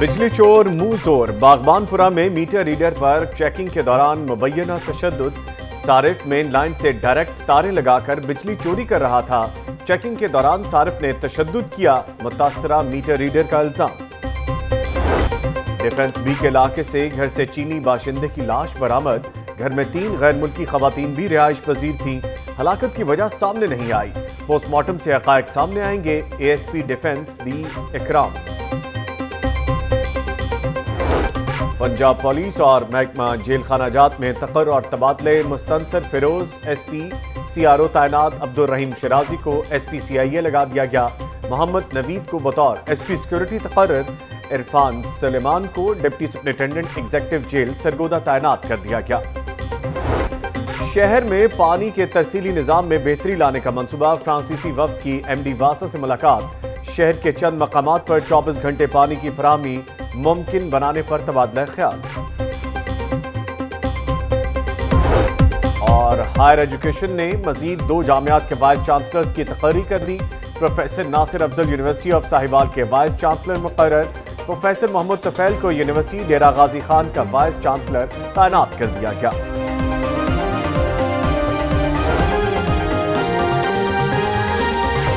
بجلی چور، منہ زور۔ باغبان پورا میں میٹر ریڈر پر چیکنگ کے دوران مبینہ تشدد۔ صارف مین لائن سے ڈائریکٹ تاریں لگا کر بجلی چوری کر رہا تھا۔ چیکنگ کے دوران صارف نے تشدد کیا۔ متاثرہ میٹر ریڈر کا الزام۔ ڈیفنس بی کے علاقے سے گھر سے چینی باشندے کی لاش برآمد۔ گھر میں تین غیر ملکی خواتین بھی رہائش پذیر تھیں۔ ہلاکت کی وجہ سامنے نہیں آئی۔ پوسٹ مارٹم سے حقائق سامنے آئیں گے۔ A S P defence be Ikram. Punjab police اور محکمہ جیل خانہ جات میں تقر اور تبادلے Mustansar Feroz, S P, C R O تعینات عبد الرحیم شرازی کو ایس پی سی آئی اے لگا دیا گیا۔ محمد نوید کو بطور ایس پی سیکورٹی تقرر، عرفان سلیمان کو deputy superintendent executive jail Sargodha تعینات کر دیا گیا۔ شہر میں پانی کے ترسیلی نظام میں بہتری لانے کا منصوبہ، فرانسیسی وفد کی ایم ڈی واسا سے ملاقات۔ شہر کے چند مقامات پر چوبیس گھنٹے پانی کی فراہمی ممکن بنانے پر تبادلہ خیال۔ اور ہائر ایجوکیشن نے مزید دو جامعات کے وائس چانسلرز کی تقرری کر دی۔ Professor Nasir Afzal university of Sahiwal کے وائس چانسلر مقرر۔ پروفیسر محمد تفیل کو یونیورسٹی ڈیرہ غازی خان کا وائس چانسلر تعینات کر دیا گیا۔